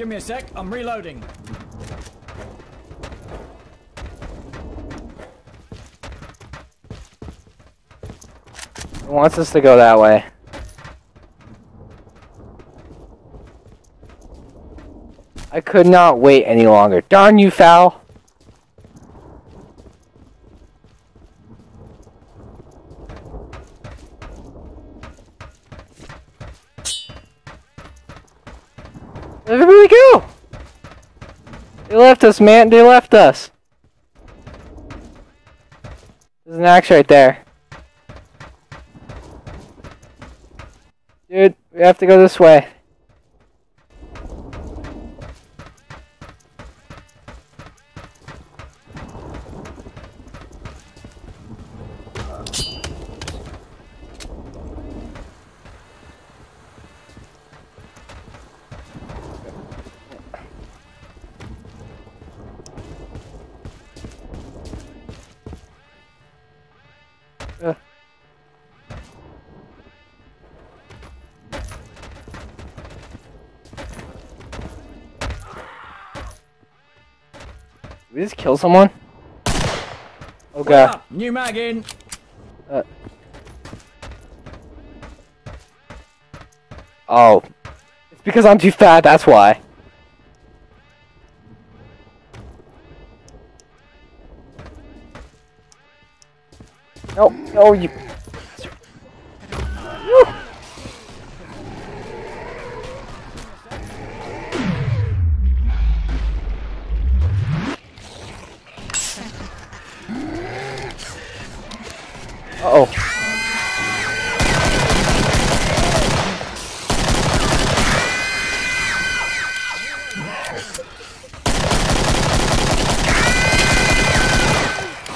Give me a sec, I'm reloading. Wants us to go that way. I could not wait any longer. Darn you, foul! Everybody go? They left us, man. They left us. There's an axe right there. Dude, we have to go this way. Uh. Did we just kill someone? Oh god. new mag in. Uh. Oh. It's because I'm too fat, that's why. No, no, you. Woo. Uh oh.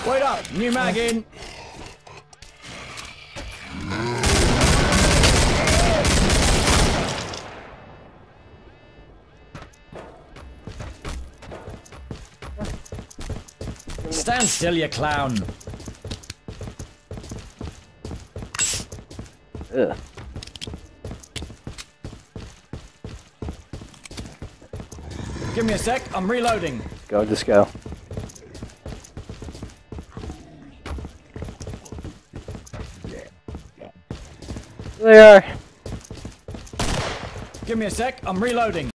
Wait up, new mag in. Stand still, you clown. Ugh. Give me a sec, I'm reloading. Go, just go. There they are. Give me a sec, I'm reloading.